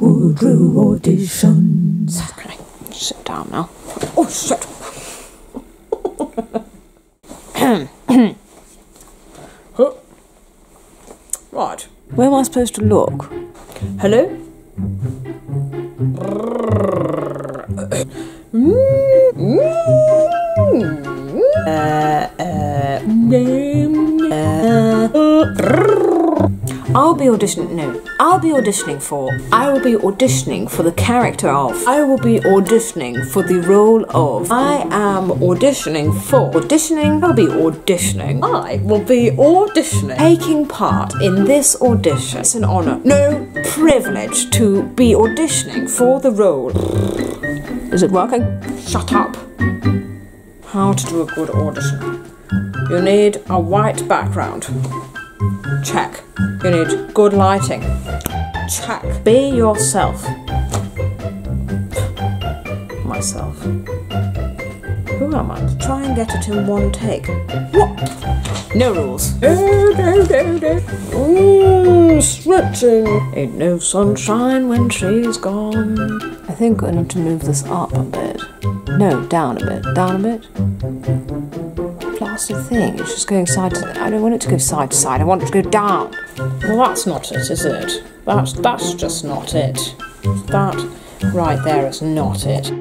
Woodrow auditions. Okay, sit down now. Oh shit! Right. Where am I supposed to look? Hello? Mm, mm, mm. Uh, I'll be auditioning. No, I'll be auditioning for. I will be auditioning for the character of. I will be auditioning for the role of. I am auditioning for. Auditioning. I'll be auditioning. I will be auditioning. Taking part in this audition. It's an honour. No privilege to be auditioning for the role. Is it working? Shut up. How to do a good audition. You need a white background. Check. You need good lighting. Check. Be yourself. Myself. Who am I? Try and get it in one take. What? No rules. No, no, no, no. Ooh, stretching. Ain't no sunshine when she's gone. I think I need to move this up a bit. No, down a bit. Down a bit blasted thing. It's just going side to. I don't want it to go side to side. I want it to go down. Well, that's not it, is it? That's that's just not it. That right there is not it.